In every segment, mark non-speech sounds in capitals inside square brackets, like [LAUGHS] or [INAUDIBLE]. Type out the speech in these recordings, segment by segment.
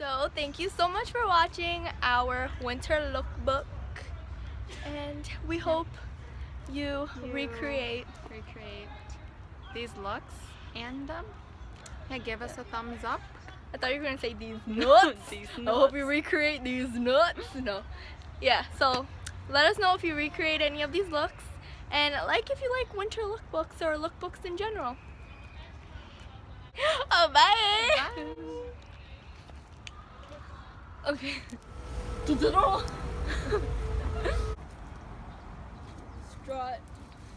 So thank you so much for watching our winter lookbook and we hope you, You recreate. recreate these looks and um, yeah, give us a thumbs up. I thought you were gonna say these [LAUGHS] nuts. These I hope you recreate these nuts. No. Yeah, so let us know if you recreate any of these looks and like if you like winter lookbooks or lookbooks in general. [GASPS] Oh, bye. Bye. Okay. Strut.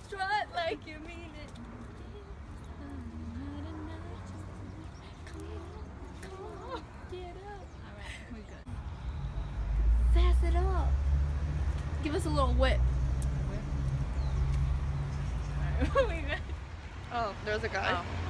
Strut like you mean it. Come on, come on, get up. Alright, we're good. Sass it up. Give us a little whip. [LAUGHS] [LAUGHS] good. Oh, there's a guy. Oh.